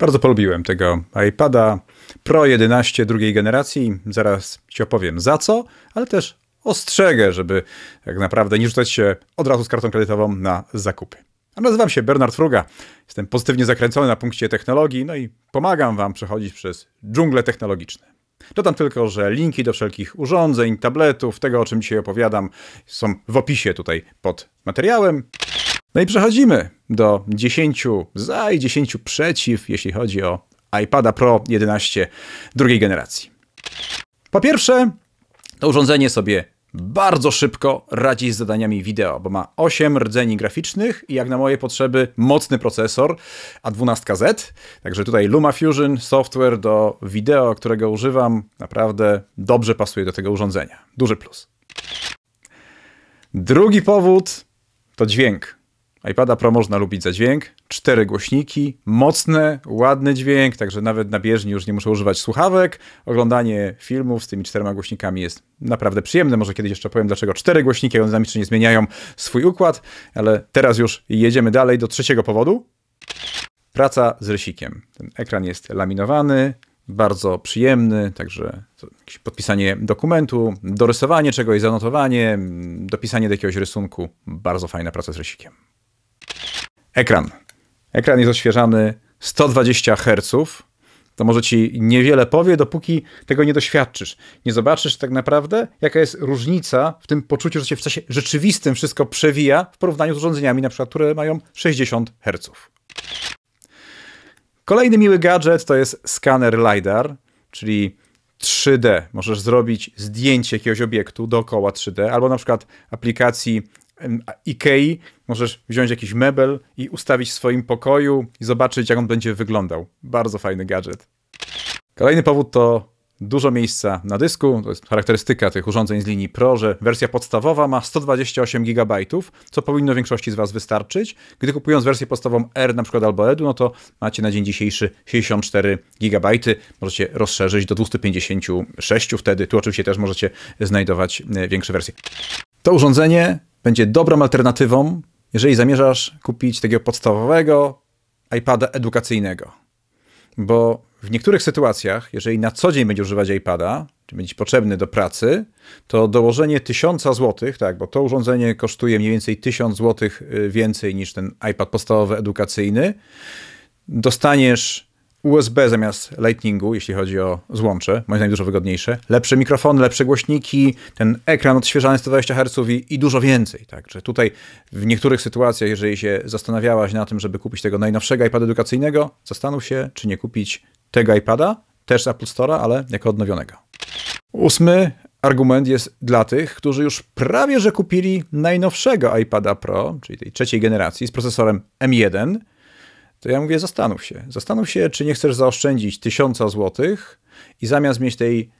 Bardzo polubiłem tego iPada Pro 11 drugiej generacji. Zaraz Ci opowiem za co, ale też ostrzegę, żeby tak naprawdę nie rzucać się od razu z kartą kredytową na zakupy. A nazywam się Bernard Fruga. Jestem pozytywnie zakręcony na punkcie technologii, no i pomagam Wam przechodzić przez dżungle technologiczne. Dodam tylko, że linki do wszelkich urządzeń, tabletów, tego o czym dzisiaj opowiadam, są w opisie tutaj pod materiałem. No i przechodzimy do 10 za i 10 przeciw, jeśli chodzi o iPada Pro 11 drugiej generacji. Po pierwsze, to urządzenie sobie bardzo szybko radzi z zadaniami wideo, bo ma 8 rdzeni graficznych i jak na moje potrzeby mocny procesor A12Z. Także tutaj LumaFusion software do wideo, którego używam, naprawdę dobrze pasuje do tego urządzenia. Duży plus. Drugi powód to dźwięk iPada Pro można lubić za dźwięk, cztery głośniki, mocny, ładny dźwięk, także nawet na bieżni już nie muszę używać słuchawek. Oglądanie filmów z tymi czterema głośnikami jest naprawdę przyjemne. Może kiedyś jeszcze powiem, dlaczego cztery głośniki, one dynamicznie zmieniają swój układ, ale teraz już jedziemy dalej do trzeciego powodu. Praca z rysikiem. Ten ekran jest laminowany, bardzo przyjemny, także podpisanie dokumentu, dorysowanie czegoś, zanotowanie, dopisanie do jakiegoś rysunku. Bardzo fajna praca z rysikiem. Ekran. Ekran jest odświeżany 120 Hz. To może ci niewiele powie, dopóki tego nie doświadczysz. Nie zobaczysz tak naprawdę, jaka jest różnica w tym poczuciu, że się w czasie rzeczywistym wszystko przewija w porównaniu z urządzeniami, na przykład, które mają 60 Hz. Kolejny miły gadżet to jest skaner LiDAR, czyli 3D. Możesz zrobić zdjęcie jakiegoś obiektu dookoła 3D, albo na przykład aplikacji Ikei możesz wziąć jakiś mebel i ustawić w swoim pokoju i zobaczyć, jak on będzie wyglądał. Bardzo fajny gadżet. Kolejny powód to dużo miejsca na dysku. To jest charakterystyka tych urządzeń z linii Pro, że wersja podstawowa ma 128 GB, co powinno większości z Was wystarczyć. Gdy kupując wersję podstawową R na przykład albo Edu, no to macie na dzień dzisiejszy 64 GB. Możecie rozszerzyć do 256 wtedy. Tu oczywiście też możecie znajdować e, większe wersje. To urządzenie będzie dobrą alternatywą, jeżeli zamierzasz kupić takiego podstawowego iPada edukacyjnego. Bo w niektórych sytuacjach, jeżeli na co dzień będziesz używać iPada, czy będzie potrzebny do pracy, to dołożenie 1000 zł, tak, bo to urządzenie kosztuje mniej więcej 1000 zł y, więcej niż ten iPad podstawowy edukacyjny, dostaniesz USB zamiast Lightningu, jeśli chodzi o złącze, moim zdaniem dużo wygodniejsze. Lepsze mikrofony, lepsze głośniki, ten ekran odświeżany 120 Hz i, i dużo więcej. Także tutaj w niektórych sytuacjach, jeżeli się zastanawiałaś na tym, żeby kupić tego najnowszego iPada edukacyjnego, zastanów się, czy nie kupić tego iPada, też z Apple Store'a, ale jako odnowionego. Ósmy argument jest dla tych, którzy już prawie że kupili najnowszego iPada Pro, czyli tej trzeciej generacji z procesorem M1, to ja mówię, zastanów się. Zastanów się, czy nie chcesz zaoszczędzić tysiąca złotych i zamiast mieć tej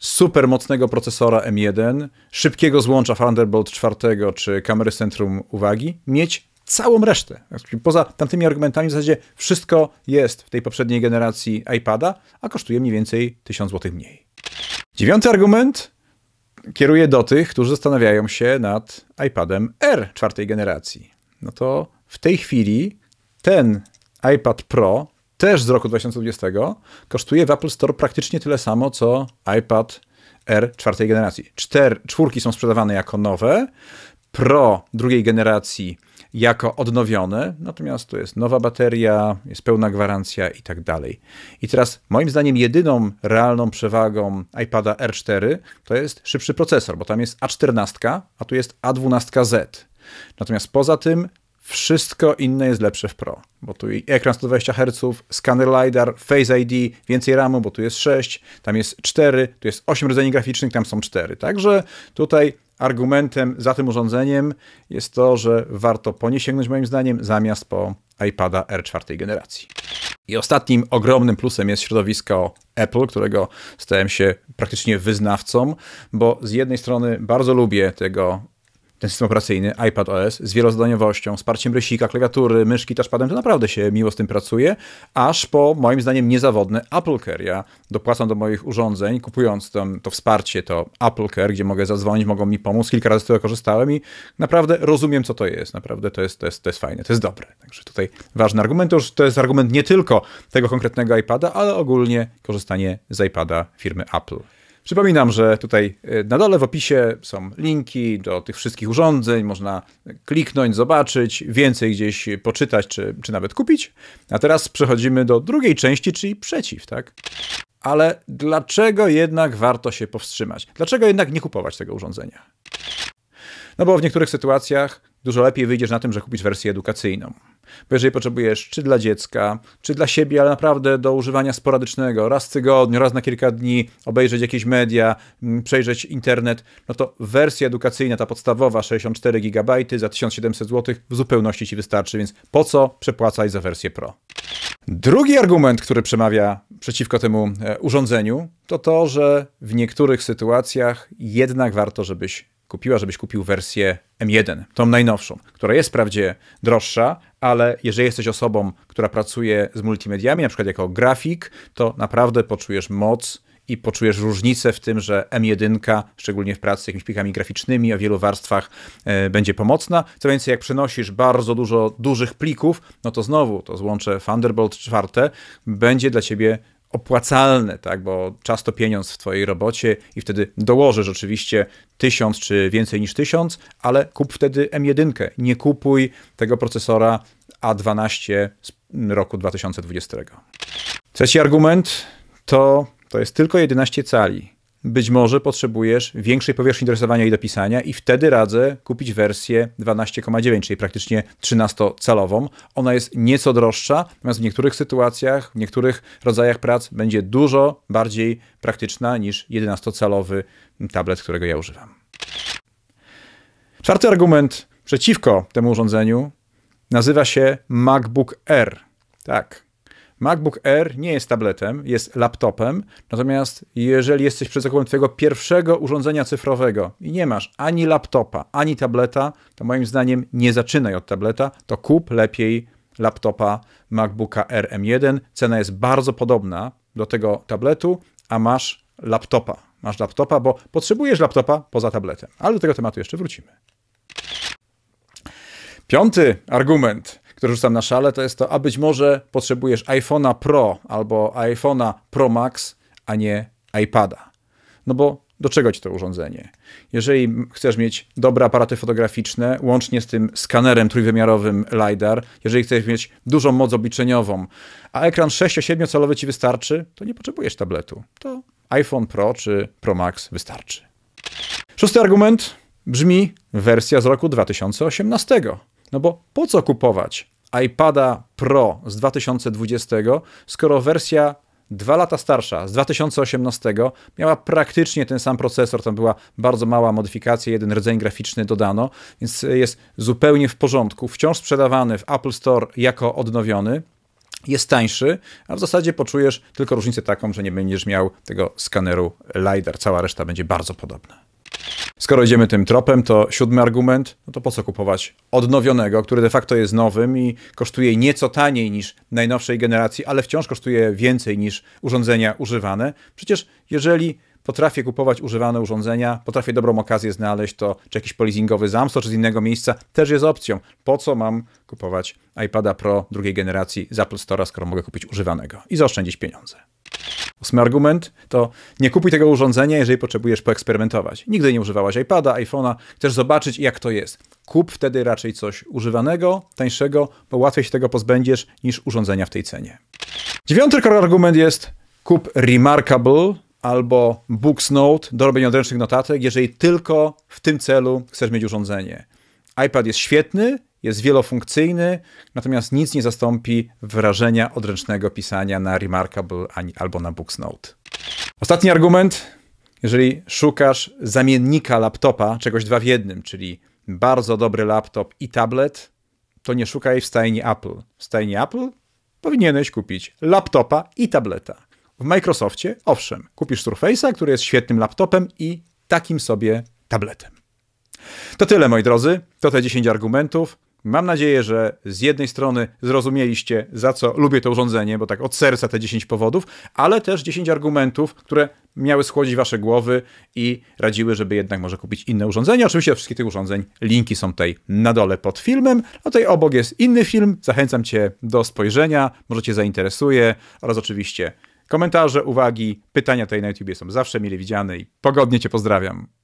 super mocnego procesora M1, szybkiego złącza Thunderbolt 4 czy kamery centrum uwagi, mieć całą resztę. Poza tamtymi argumentami w zasadzie wszystko jest w tej poprzedniej generacji iPada, a kosztuje mniej więcej 1000 zł mniej. Dziewiąty argument kieruje do tych, którzy zastanawiają się nad iPadem R czwartej generacji. No to w tej chwili ten iPad Pro, też z roku 2020, kosztuje w Apple Store praktycznie tyle samo, co iPad R czwartej generacji. Czter, czwórki są sprzedawane jako nowe, Pro drugiej generacji jako odnowione, natomiast to jest nowa bateria, jest pełna gwarancja i tak dalej. I teraz moim zdaniem jedyną realną przewagą iPada R4 to jest szybszy procesor, bo tam jest A14, a tu jest A12Z. Natomiast poza tym wszystko inne jest lepsze w Pro, bo tu ekran 120 Hz, scanner LiDAR, Face ID, więcej RAMu, bo tu jest 6, tam jest 4, tu jest 8 rdzeni graficznych, tam są 4. Także tutaj argumentem za tym urządzeniem jest to, że warto po nie sięgnąć moim zdaniem zamiast po iPada R4 generacji. I ostatnim ogromnym plusem jest środowisko Apple, którego stałem się praktycznie wyznawcą, bo z jednej strony bardzo lubię tego ten system operacyjny, iPad OS, z wielozadaniowością, wsparciem rysika, klawiatury, myszki, touchpadem, to naprawdę się miło z tym pracuje, aż po moim zdaniem niezawodny Apple Care. Ja dopłacam do moich urządzeń, kupując tam to wsparcie, to Apple Care, gdzie mogę zadzwonić, mogą mi pomóc, kilka razy z tego korzystałem i naprawdę rozumiem, co to jest. Naprawdę to jest, to jest, to jest fajne, to jest dobre. Także tutaj ważny argument, to już to jest argument nie tylko tego konkretnego iPada, ale ogólnie korzystanie z iPada firmy Apple. Przypominam, że tutaj e, na dole w opisie są linki do tych wszystkich urządzeń, można kliknąć, zobaczyć, więcej gdzieś poczytać, czy, czy nawet kupić. A teraz przechodzimy do drugiej części, czyli przeciw, tak? Ale dlaczego jednak warto się powstrzymać? Dlaczego jednak nie kupować tego urządzenia? No bo w niektórych sytuacjach dużo lepiej wyjdziesz na tym, że kupisz wersję edukacyjną. Bo jeżeli potrzebujesz czy dla dziecka, czy dla siebie, ale naprawdę do używania sporadycznego, raz w tygodniu, raz na kilka dni, obejrzeć jakieś media, mm, przejrzeć internet, no to wersja edukacyjna, ta podstawowa, 64 GB za 1700 zł w zupełności ci wystarczy, więc po co przepłacać za wersję Pro? Drugi argument, który przemawia przeciwko temu e, urządzeniu, to to, że w niektórych sytuacjach jednak warto, żebyś kupiła, żebyś kupił wersję M1, tą najnowszą, która jest wprawdzie droższa, ale jeżeli jesteś osobą, która pracuje z multimediami, na przykład jako grafik, to naprawdę poczujesz moc i poczujesz różnicę w tym, że M1, szczególnie w pracy z jakimiś plikami graficznymi o wielu warstwach, e, będzie pomocna. Co więcej, jak przenosisz bardzo dużo dużych plików, no to znowu to złącze Thunderbolt 4 będzie dla ciebie opłacalne, tak, bo czas to pieniądz w twojej robocie i wtedy dołożysz oczywiście tysiąc czy więcej niż tysiąc, ale kup wtedy M1. Nie kupuj tego procesora A12 z roku 2020. Trzeci argument to, to jest tylko 11 cali być może potrzebujesz większej powierzchni do rysowania i do pisania i wtedy radzę kupić wersję 12,9, czyli praktycznie 13-calową. Ona jest nieco droższa, natomiast w niektórych sytuacjach, w niektórych rodzajach prac będzie dużo bardziej praktyczna niż 11-calowy tablet, którego ja używam. Czwarty argument przeciwko temu urządzeniu nazywa się MacBook Air. Tak, MacBook Air nie jest tabletem, jest laptopem, natomiast jeżeli jesteś przed zakupem twojego pierwszego urządzenia cyfrowego i nie masz ani laptopa, ani tableta, to moim zdaniem nie zaczynaj od tableta, to kup lepiej laptopa MacBooka Air M1. Cena jest bardzo podobna do tego tabletu, a masz laptopa. Masz laptopa, bo potrzebujesz laptopa poza tabletem, ale do tego tematu jeszcze wrócimy. Piąty argument które rzucam na szale, to jest to, a być może potrzebujesz iPhone'a Pro albo iPhone'a Pro Max, a nie iPada. No bo do czego ci to urządzenie? Jeżeli chcesz mieć dobre aparaty fotograficzne, łącznie z tym skanerem trójwymiarowym LiDAR, jeżeli chcesz mieć dużą moc obliczeniową, a ekran 6-7 calowy ci wystarczy, to nie potrzebujesz tabletu. To iPhone Pro czy Pro Max wystarczy. Szósty argument brzmi wersja z roku 2018. No bo po co kupować iPada Pro z 2020, skoro wersja dwa lata starsza, z 2018, miała praktycznie ten sam procesor, tam była bardzo mała modyfikacja, jeden rdzeń graficzny dodano, więc jest zupełnie w porządku, wciąż sprzedawany w Apple Store jako odnowiony, jest tańszy, a w zasadzie poczujesz tylko różnicę taką, że nie będziesz miał tego skaneru LiDAR, cała reszta będzie bardzo podobna. Skoro idziemy tym tropem, to siódmy argument, no to po co kupować odnowionego, który de facto jest nowym i kosztuje nieco taniej niż najnowszej generacji, ale wciąż kosztuje więcej niż urządzenia używane. Przecież jeżeli potrafię kupować używane urządzenia, potrafię dobrą okazję znaleźć, to czy jakiś polizingowy zamsto, czy z innego miejsca też jest opcją. Po co mam kupować iPada Pro drugiej generacji z Apple Store, skoro mogę kupić używanego i zaoszczędzić pieniądze? Ósmy argument to nie kupuj tego urządzenia, jeżeli potrzebujesz poeksperymentować. Nigdy nie używałaś iPada, iPhone'a, chcesz zobaczyć jak to jest. Kup wtedy raczej coś używanego, tańszego, bo łatwiej się tego pozbędziesz niż urządzenia w tej cenie. Dziewiąty argument jest kup Remarkable albo Books Note do robienia odręcznych notatek, jeżeli tylko w tym celu chcesz mieć urządzenie. iPad jest świetny, jest wielofunkcyjny, natomiast nic nie zastąpi wrażenia odręcznego pisania na Remarkable albo na Books Note. Ostatni argument. Jeżeli szukasz zamiennika laptopa, czegoś dwa w jednym, czyli bardzo dobry laptop i tablet, to nie szukaj w stajni Apple. W stajni Apple powinieneś kupić laptopa i tableta. W Microsoftie, owszem, kupisz Surface'a, który jest świetnym laptopem i takim sobie tabletem. To tyle, moi drodzy. To te 10 argumentów. Mam nadzieję, że z jednej strony zrozumieliście, za co lubię to urządzenie, bo tak od serca te 10 powodów, ale też 10 argumentów, które miały schłodzić wasze głowy i radziły, żeby jednak może kupić inne urządzenie. Oczywiście do wszystkich tych urządzeń linki są tutaj na dole pod filmem, a tutaj obok jest inny film. Zachęcam cię do spojrzenia, może cię zainteresuje oraz oczywiście komentarze, uwagi, pytania tutaj na YouTube są zawsze mile widziane i pogodnie cię pozdrawiam.